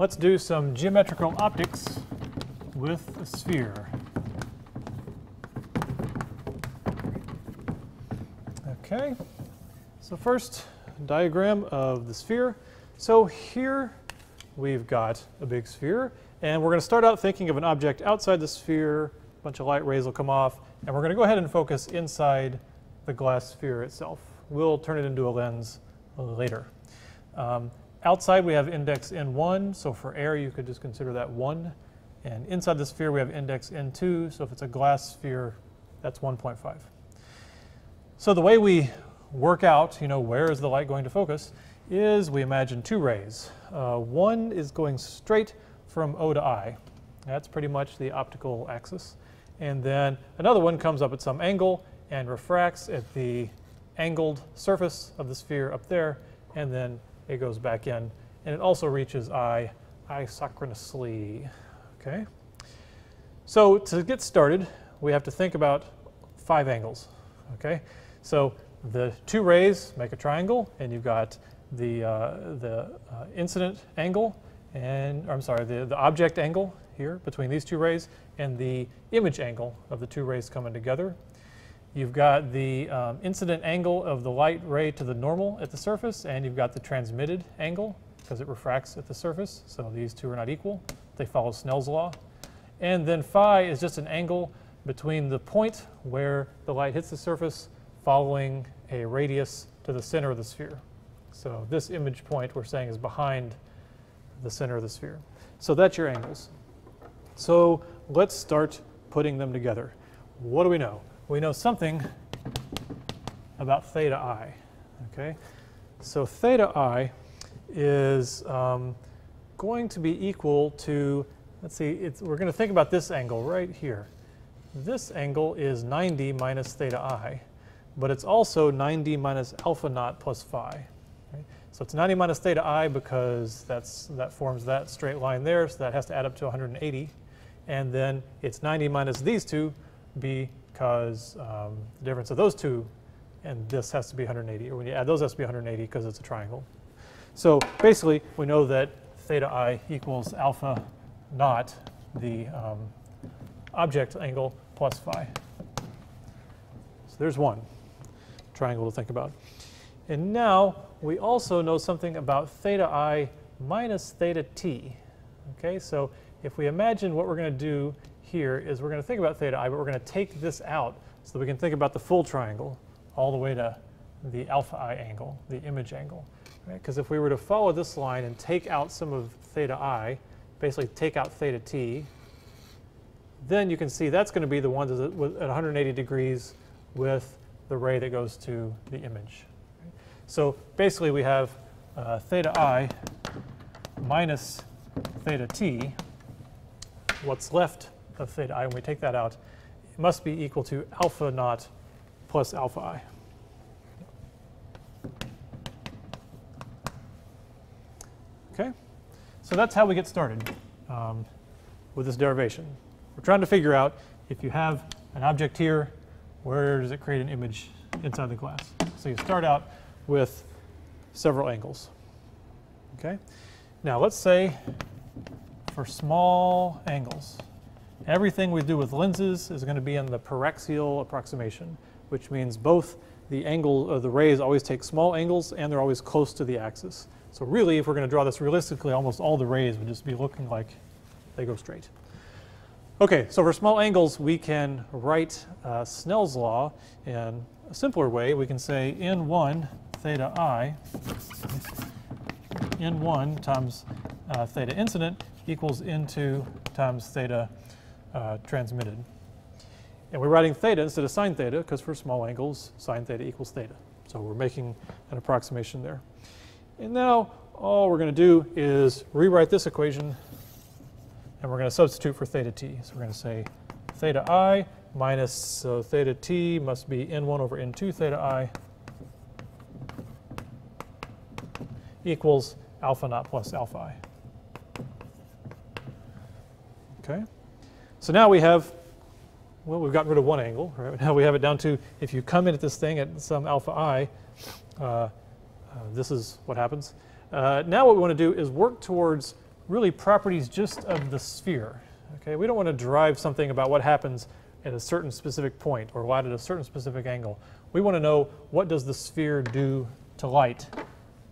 let's do some geometrical optics with a sphere. Okay, so first diagram of the sphere. So here we've got a big sphere and we're going to start out thinking of an object outside the sphere, a bunch of light rays will come off, and we're going to go ahead and focus inside the glass sphere itself. We'll turn it into a lens later. Um, outside we have index n1, so for air you could just consider that 1. And inside the sphere we have index n2, so if it's a glass sphere, that's 1.5. So the way we work out, you know, where is the light going to focus, is we imagine two rays. Uh, one is going straight from O to I. That's pretty much the optical axis. And then another one comes up at some angle and refracts at the angled surface of the sphere up there, and then it goes back in. And it also reaches I isochronously. Okay? So to get started, we have to think about five angles. Okay? So the two rays make a triangle, and you've got the, uh, the uh, incident angle, and I'm sorry, the, the object angle here between these two rays, and the image angle of the two rays coming together. You've got the um, incident angle of the light ray to the normal at the surface, and you've got the transmitted angle because it refracts at the surface. So these two are not equal. They follow Snell's law. And then phi is just an angle between the point where the light hits the surface following a radius to the center of the sphere. So this image point we're saying is behind the center of the sphere. So that's your angles. So let's start putting them together. What do we know? We know something about theta i. Okay, so theta i is um, going to be equal to, let's see, we're going to think about this angle right here. This angle is 90 minus theta i, but it's also 90 minus alpha naught plus phi. So it's 90 minus theta i because that's, that forms that straight line there, so that has to add up to 180. And then it's 90 minus these two because um, the difference of those two and this has to be 180, or when you add those has to be 180 because it's a triangle. So basically, we know that theta i equals alpha naught, the um, object angle, plus phi. So there's one triangle to think about. And now we also know something about theta i minus theta t. Okay, so if we imagine what we're going to do here is we're going to think about theta i, but we're going to take this out so that we can think about the full triangle all the way to the alpha i angle, the image angle. Because right? if we were to follow this line and take out some of theta i, basically take out theta t, then you can see that's going to be the one that's at 180 degrees with the ray that goes to the image. So basically we have uh, theta i minus theta t. What's left of theta i, when we take that out, it must be equal to alpha naught plus alpha i. Okay, so that's how we get started um, with this derivation. We're trying to figure out if you have an object here, where does it create an image inside the glass? So you start out with several angles. Okay. Now let's say for small angles, everything we do with lenses is going to be in the paraxial approximation, which means both the angle of the rays always take small angles and they're always close to the axis. So really, if we're going to draw this realistically, almost all the rays would just be looking like they go straight. Okay, so for small angles, we can write uh, Snell's law in a simpler way. We can say N1 theta i n1 times uh, theta incident equals n2 times theta uh, transmitted. And we're writing theta instead of sine theta because for small angles, sine theta equals theta. So we're making an approximation there. And now all we're going to do is rewrite this equation and we're going to substitute for theta t. So we're going to say theta i minus so theta t must be n1 over n2 theta i equals alpha naught plus alpha i. Okay, so now we have, well, we've gotten rid of one angle, right? Now we have it down to, if you come in at this thing at some alpha i, uh, uh, this is what happens. Uh, now what we want to do is work towards really properties just of the sphere. Okay, we don't want to derive something about what happens at a certain specific point or light at a certain specific angle. We want to know what does the sphere do to light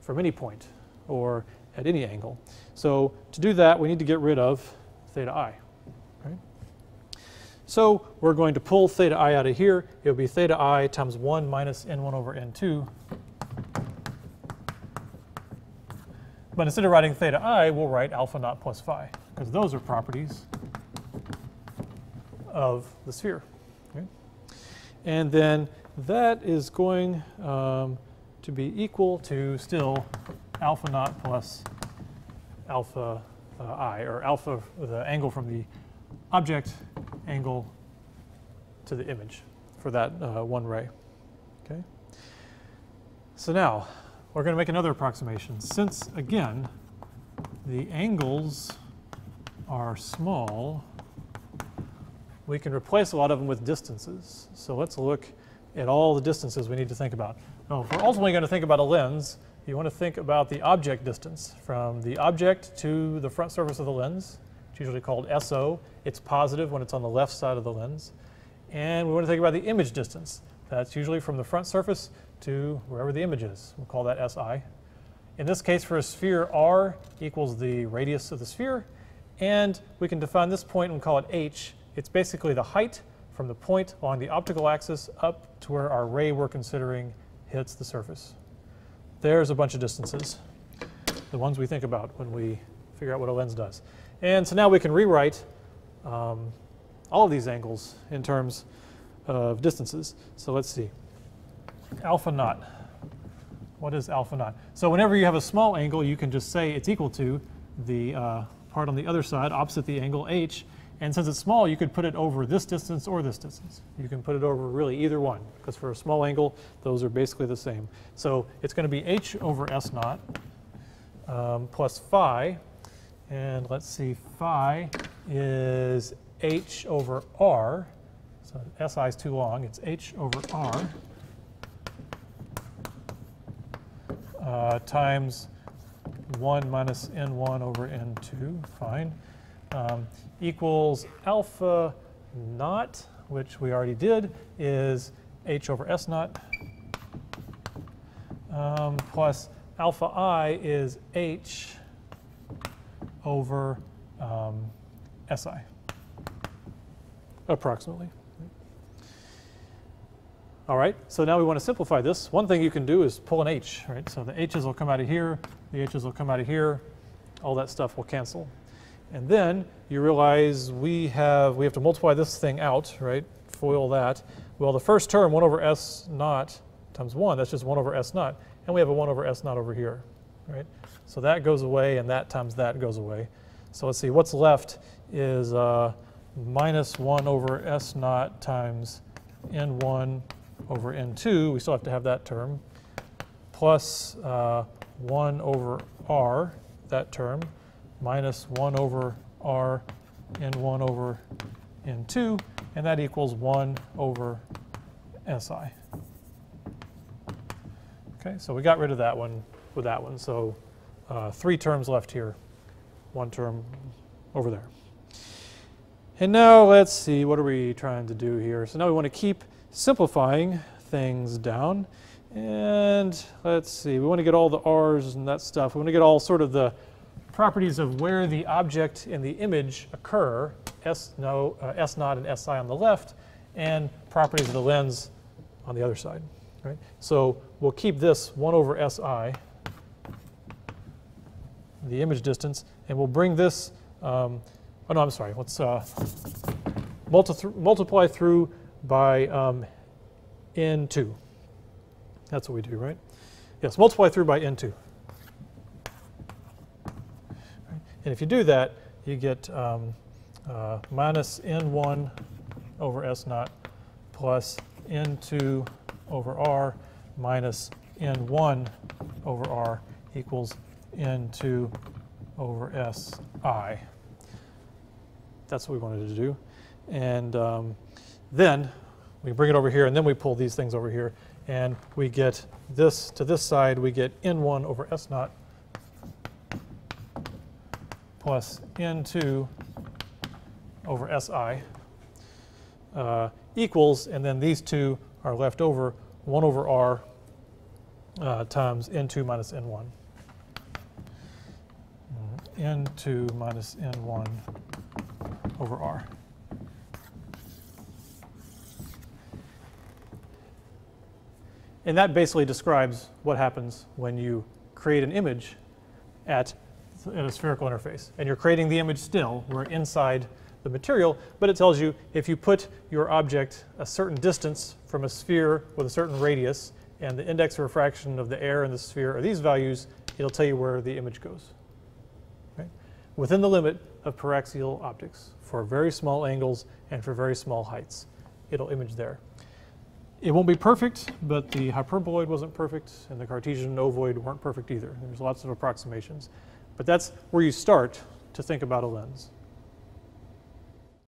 from any point or at any angle. So to do that, we need to get rid of theta i. So we're going to pull theta i out of here. It will be theta i times 1 minus n1 over n2. But instead of writing theta i, we'll write alpha naught plus phi, because those are properties of the sphere. Okay? And then that is going um, to be equal to still alpha naught plus alpha uh, i, or alpha, the angle from the object angle to the image for that uh, one ray. Okay. So now we're going to make another approximation. Since again the angles are small, we can replace a lot of them with distances. So let's look at all the distances we need to think about. Now, if we're ultimately going to think about a lens, you want to think about the object distance from the object to the front surface of the lens. It's usually called SO. It's positive when it's on the left side of the lens. And we want to think about the image distance. That's usually from the front surface to wherever the image is. We'll call that SI. In this case, for a sphere, R equals the radius of the sphere. And we can define this point and call it H it's basically the height from the point along the optical axis up to where our ray we're considering hits the surface. There's a bunch of distances, the ones we think about when we figure out what a lens does. And so now we can rewrite um, all of these angles in terms of distances. So let's see. Alpha naught. What is alpha naught? So whenever you have a small angle, you can just say it's equal to the uh, part on the other side opposite the angle h, and since it's small, you could put it over this distance or this distance. You can put it over really either one, because for a small angle, those are basically the same. So it's going to be h over s naught um, plus phi. And let's see, phi is h over r. So si is too long. It's h over r uh, times 1 minus n1 over n2. Fine um, equals alpha naught, which we already did, is h over s naught, um, plus alpha i is h over um, si, approximately. All right, so now we want to simplify this. One thing you can do is pull an h, right? So the h's will come out of here, the h's will come out of here, all that stuff will cancel. And then you realize we have, we have to multiply this thing out, right? FOIL that. Well, the first term, 1 over s naught times 1, that's just 1 over s naught. And we have a 1 over s naught over here, right? So that goes away, and that times that goes away. So let's see, what's left is uh, minus 1 over s naught times n1 over n2. We still have to have that term. Plus, uh, 1 over r, that term minus 1 over r n 1 over n2, and that equals 1 over si. Okay, so we got rid of that one with that one. So uh, three terms left here, one term over there. And now let's see, what are we trying to do here? So now we want to keep simplifying things down. And let's see, we want to get all the r's and that stuff. We want to get all sort of the properties of where the object and the image occur, S, no, uh, S naught and SI on the left, and properties of the lens on the other side. Right? So we'll keep this 1 over SI, the image distance, and we'll bring this, um, oh no, I'm sorry, let's uh, multi th multiply through by um, N2. That's what we do, right? Yes, multiply through by N2. And if you do that, you get um, uh, minus n1 over s naught plus n2 over r minus n1 over r equals n2 over si. That's what we wanted to do. And um, then we bring it over here, and then we pull these things over here, and we get this to this side, we get n1 over s naught plus n2 over si uh, equals, and then these two are left over, 1 over r uh, times n2 minus n1. Mm, n2 minus n1 over r. And that basically describes what happens when you create an image at, at a spherical interface. And you're creating the image still, we're inside the material, but it tells you if you put your object a certain distance from a sphere with a certain radius, and the index of refraction of the air in the sphere are these values, it'll tell you where the image goes. Within the limit of paraxial optics for very small angles and for very small heights, it'll image there. It won't be perfect, but the hyperboloid wasn't perfect, and the Cartesian ovoid weren't perfect either. There's lots of approximations. But that's where you start to think about a lens.